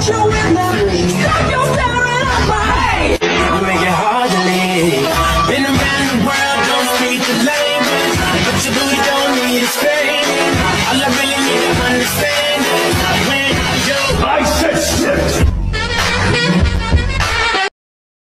want you in my make it hard to leave. World, don't speak the language. But you don't.